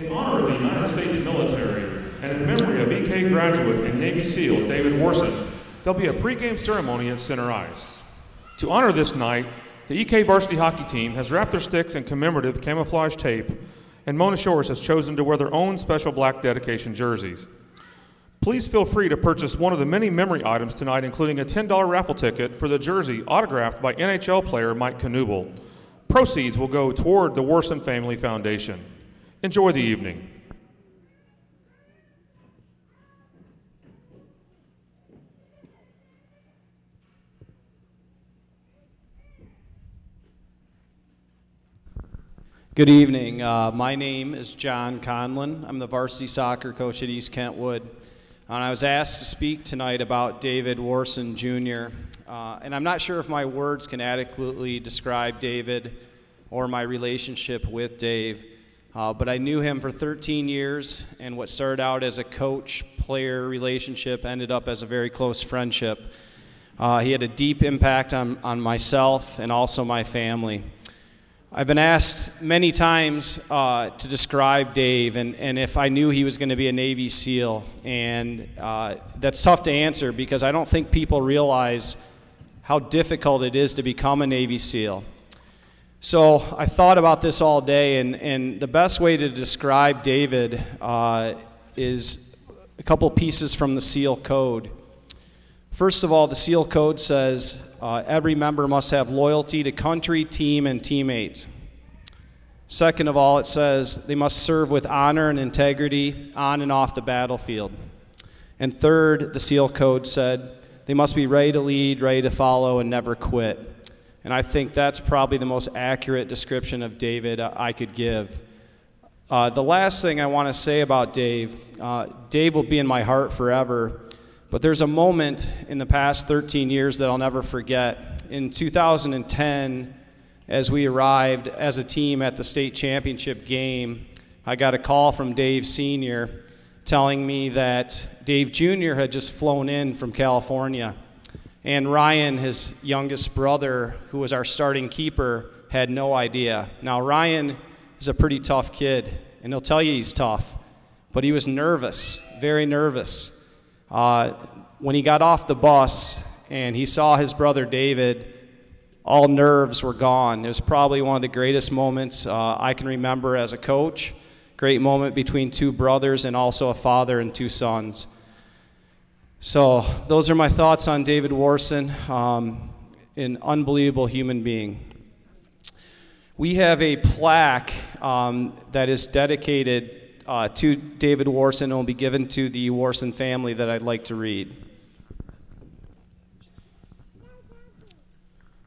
In honor of the United States military and in memory of EK graduate and Navy SEAL David Warsen, there'll be a pregame ceremony at center ice. To honor this night, the EK varsity hockey team has wrapped their sticks in commemorative camouflage tape, and Mona Shores has chosen to wear their own special black dedication jerseys. Please feel free to purchase one of the many memory items tonight, including a $10 raffle ticket for the jersey autographed by NHL player Mike Knuble. Proceeds will go toward the Warsen Family Foundation. Enjoy the evening. Good evening. Uh, my name is John Conlon. I'm the varsity soccer coach at East Kentwood. And I was asked to speak tonight about David Warsen Jr. Uh, and I'm not sure if my words can adequately describe David or my relationship with Dave. Uh, but I knew him for 13 years, and what started out as a coach player relationship ended up as a very close friendship. Uh, he had a deep impact on, on myself and also my family. I've been asked many times uh, to describe Dave and, and if I knew he was going to be a Navy SEAL. And uh, that's tough to answer because I don't think people realize how difficult it is to become a Navy SEAL. So I thought about this all day, and, and the best way to describe David uh, is a couple pieces from the SEAL Code. First of all, the SEAL Code says uh, every member must have loyalty to country, team, and teammates. Second of all, it says they must serve with honor and integrity on and off the battlefield. And third, the SEAL Code said they must be ready to lead, ready to follow, and never quit. And I think that's probably the most accurate description of David I could give. Uh, the last thing I want to say about Dave uh, Dave will be in my heart forever. But there's a moment in the past 13 years that I'll never forget. In 2010, as we arrived as a team at the state championship game, I got a call from Dave Sr. telling me that Dave Jr. had just flown in from California. And Ryan, his youngest brother, who was our starting keeper, had no idea. Now, Ryan is a pretty tough kid, and he'll tell you he's tough, but he was nervous, very nervous. Uh, when he got off the bus and he saw his brother David, all nerves were gone. It was probably one of the greatest moments uh, I can remember as a coach. Great moment between two brothers and also a father and two sons. So, those are my thoughts on David Warsen, um, an unbelievable human being. We have a plaque um, that is dedicated uh, to David Warsen and will be given to the Warsen family that I'd like to read.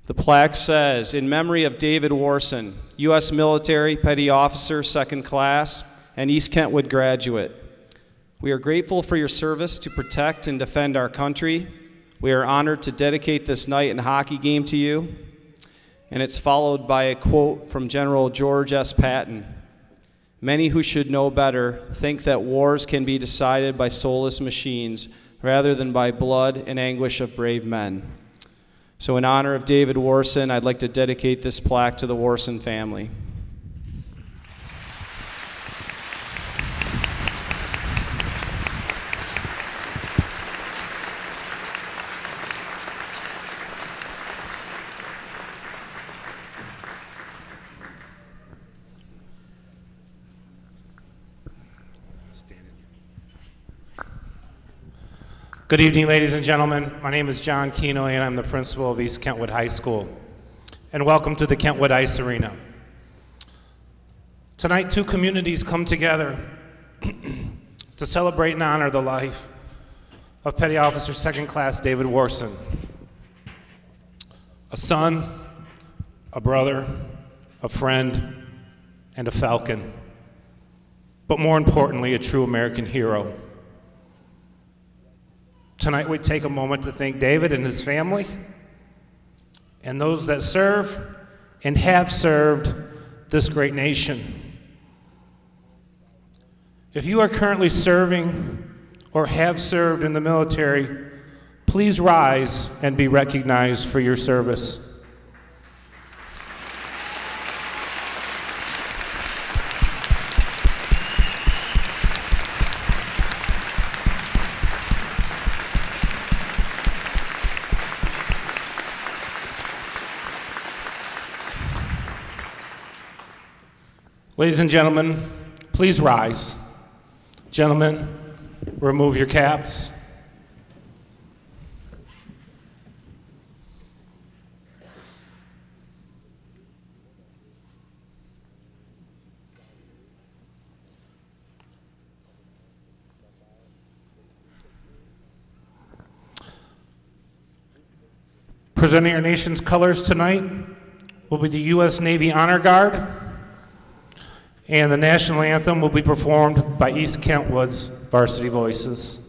The plaque says, In memory of David Warsen, U.S. military, petty officer, second class, and East Kentwood graduate. We are grateful for your service to protect and defend our country. We are honored to dedicate this night and hockey game to you. And it's followed by a quote from General George S. Patton. Many who should know better think that wars can be decided by soulless machines rather than by blood and anguish of brave men. So, in honor of David Warsen, I'd like to dedicate this plaque to the Warsen family. Good evening, ladies and gentlemen. My name is John Kenoy, and I'm the principal of East Kentwood High School. And welcome to the Kentwood Ice Arena. Tonight, two communities come together to celebrate and honor the life of Petty Officer Second Class David Warsen. A son, a brother, a friend, and a falcon. But more importantly, a true American hero. Tonight we take a moment to thank David and his family and those that serve and have served this great nation. If you are currently serving or have served in the military, please rise and be recognized for your service. Ladies and gentlemen, please rise. Gentlemen, remove your caps. Presenting our nation's colors tonight will be the U.S. Navy Honor Guard, and the national anthem will be performed by East Kentwood's Varsity Voices.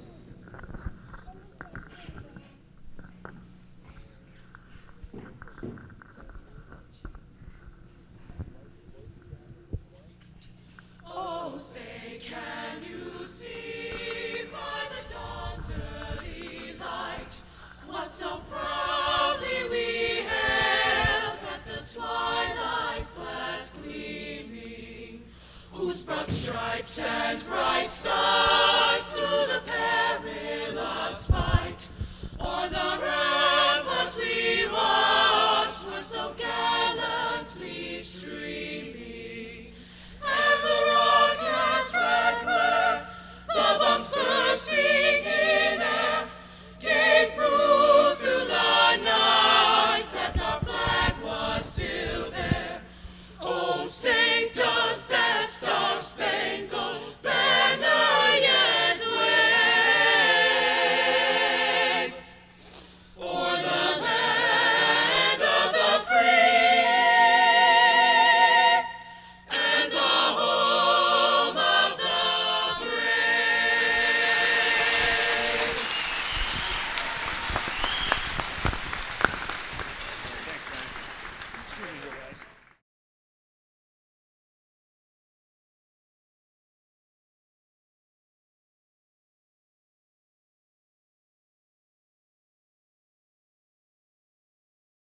But stripes and bright stars through the perilous fight, o'er the